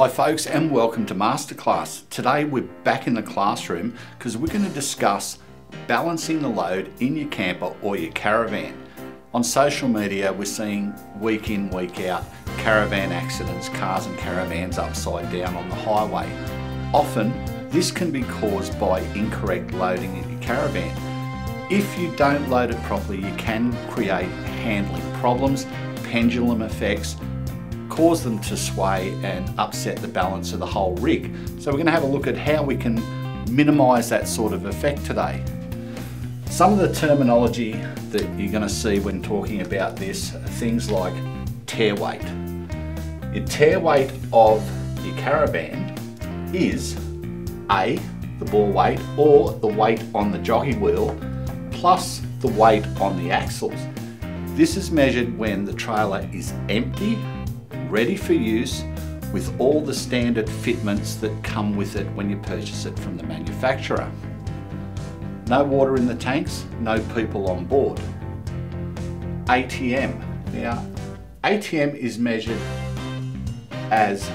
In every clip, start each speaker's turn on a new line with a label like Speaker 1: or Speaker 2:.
Speaker 1: Hi folks and welcome to Masterclass. Today we're back in the classroom because we're going to discuss balancing the load in your camper or your caravan. On social media we're seeing week in week out caravan accidents, cars and caravans upside down on the highway. Often this can be caused by incorrect loading in your caravan. If you don't load it properly you can create handling problems, pendulum effects, cause them to sway and upset the balance of the whole rig. So we're going to have a look at how we can minimise that sort of effect today. Some of the terminology that you're going to see when talking about this are things like tare weight. Your tare weight of your caravan is A, the ball weight or the weight on the jockey wheel plus the weight on the axles. This is measured when the trailer is empty ready for use with all the standard fitments that come with it when you purchase it from the manufacturer. No water in the tanks, no people on board. ATM. Now, ATM is measured as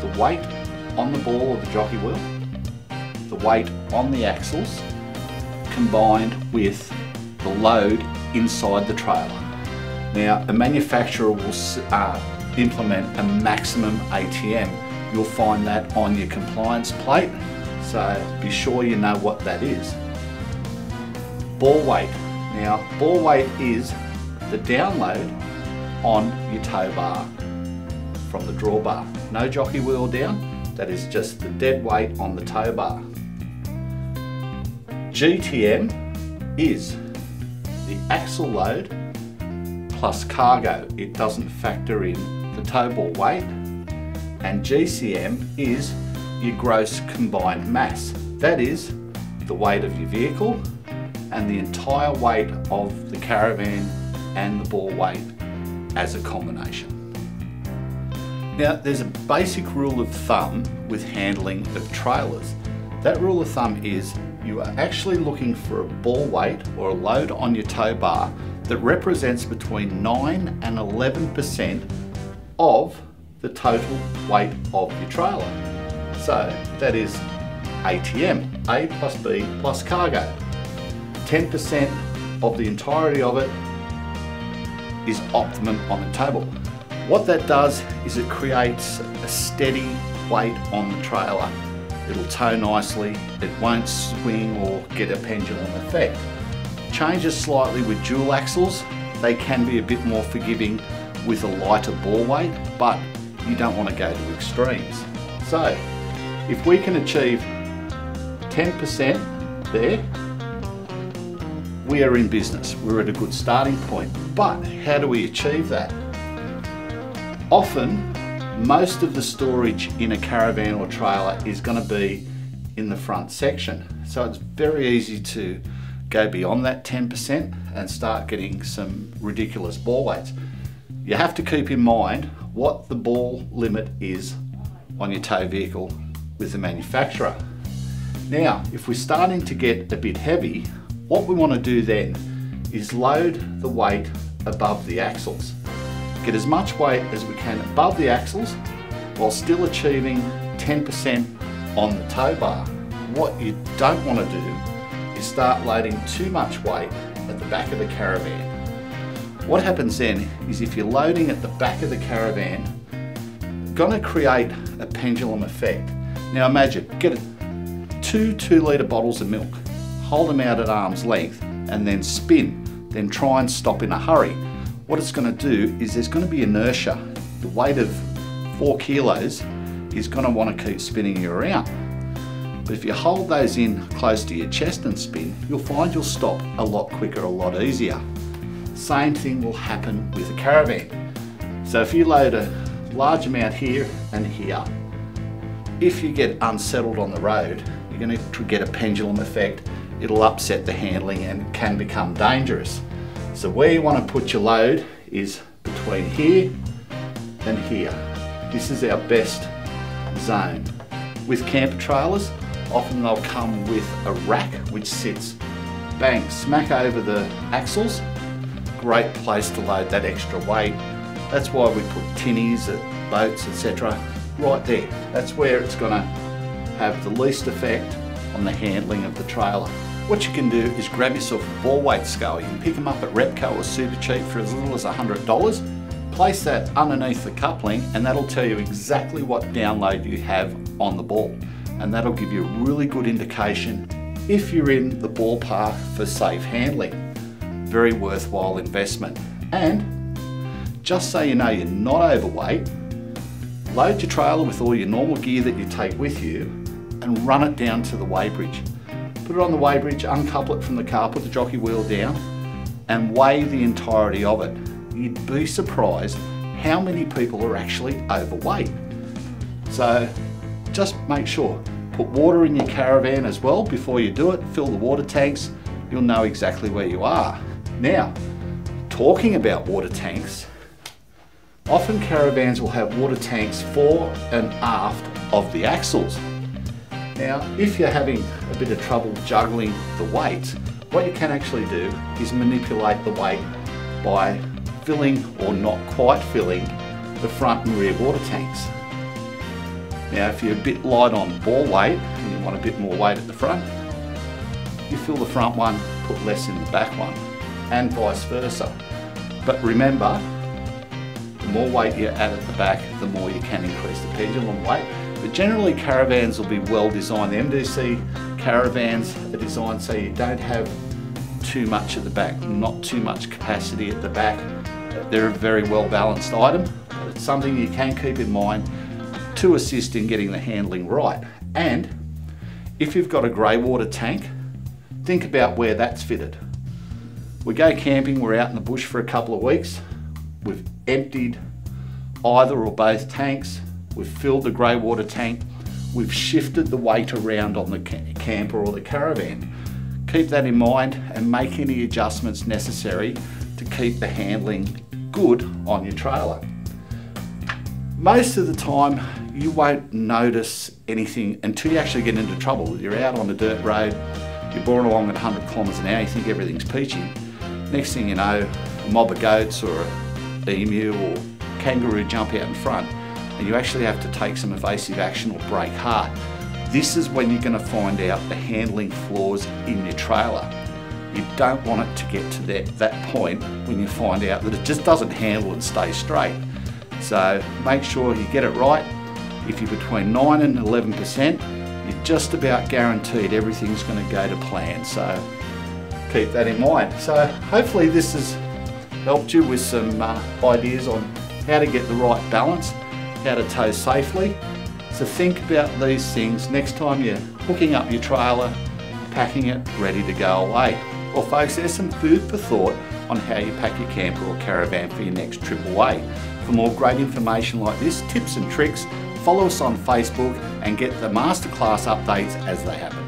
Speaker 1: the weight on the ball of the jockey wheel, the weight on the axles, combined with the load inside the trailer. Now, a manufacturer will uh, implement a maximum ATM. You'll find that on your compliance plate, so be sure you know what that is. Ball weight. Now, ball weight is the download on your tow bar from the drawbar. No jockey wheel down, that is just the dead weight on the tow bar. GTM is the axle load plus cargo. It doesn't factor in the tow ball weight, and GCM is your gross combined mass. That is the weight of your vehicle and the entire weight of the caravan and the ball weight as a combination. Now there's a basic rule of thumb with handling of trailers. That rule of thumb is you are actually looking for a ball weight or a load on your tow bar that represents between 9 and 11% of the total weight of your trailer. So that is ATM, A plus B plus cargo. 10% of the entirety of it is optimum on the table. What that does is it creates a steady weight on the trailer. It'll tow nicely, it won't swing or get a pendulum effect. Changes slightly with dual axles, they can be a bit more forgiving with a lighter ball weight, but you don't want to go to extremes. So, if we can achieve 10% there, we are in business. We're at a good starting point. But how do we achieve that? Often, most of the storage in a caravan or trailer is going to be in the front section. So it's very easy to go beyond that 10% and start getting some ridiculous ball weights. You have to keep in mind what the ball limit is on your tow vehicle with the manufacturer. Now, if we're starting to get a bit heavy, what we want to do then is load the weight above the axles. Get as much weight as we can above the axles while still achieving 10% on the tow bar. What you don't want to do is start loading too much weight at the back of the caravan what happens then is if you're loading at the back of the caravan, gonna create a pendulum effect. Now imagine, get two two litre bottles of milk, hold them out at arm's length and then spin, then try and stop in a hurry. What it's gonna do is there's gonna be inertia. The weight of four kilos is gonna wanna keep spinning you around. But if you hold those in close to your chest and spin, you'll find you'll stop a lot quicker, a lot easier. Same thing will happen with a caravan. So if you load a large amount here and here, if you get unsettled on the road, you're going to get a pendulum effect. It'll upset the handling and can become dangerous. So where you want to put your load is between here and here. This is our best zone. With camper trailers, often they'll come with a rack which sits bang smack over the axles great place to load that extra weight. That's why we put tinnies at boats, etc. right there. That's where it's gonna have the least effect on the handling of the trailer. What you can do is grab yourself a ball weight scale. You can pick them up at Repco or Supercheap for as little as $100. Place that underneath the coupling and that'll tell you exactly what download you have on the ball. And that'll give you a really good indication if you're in the ballpark for safe handling. Very worthwhile investment. And just so you know you're not overweight, load your trailer with all your normal gear that you take with you and run it down to the weighbridge put it on the weighbridge, uncouple it from the car, put the jockey wheel down and weigh the entirety of it. You'd be surprised how many people are actually overweight. So just make sure, put water in your caravan as well before you do it, fill the water tanks, you'll know exactly where you are. Now, talking about water tanks, often caravans will have water tanks fore and aft of the axles. Now, if you're having a bit of trouble juggling the weight, what you can actually do is manipulate the weight by filling or not quite filling the front and rear water tanks. Now, if you're a bit light on ball weight and you want a bit more weight at the front, you fill the front one, put less in the back one, and vice versa. But remember, the more weight you add at the back, the more you can increase the pendulum weight. But generally caravans will be well designed. The MDC caravans are designed so you don't have too much at the back, not too much capacity at the back. They're a very well balanced item, but it's something you can keep in mind to assist in getting the handling right. And if you've got a grey water tank, think about where that's fitted. We go camping, we're out in the bush for a couple of weeks, we've emptied either or both tanks, We've filled the grey water tank. We've shifted the weight around on the camper or the caravan. Keep that in mind and make any adjustments necessary to keep the handling good on your trailer. Most of the time, you won't notice anything until you actually get into trouble. You're out on a dirt road, you're borne along at 100 kilometres an hour, you think everything's peachy. Next thing you know, a mob of goats or an emu or kangaroo jump out in front and you actually have to take some evasive action or brake hard. This is when you're going to find out the handling flaws in your trailer. You don't want it to get to that, that point when you find out that it just doesn't handle and stay straight. So make sure you get it right. If you're between 9 and 11%, you're just about guaranteed everything's going to go to plan. So keep that in mind. So hopefully this has helped you with some uh, ideas on how to get the right balance how to tow safely. So think about these things next time you're hooking up your trailer, packing it, ready to go away. Well folks, there's some food for thought on how you pack your camper or caravan for your next trip away. For more great information like this, tips and tricks, follow us on Facebook and get the masterclass updates as they happen.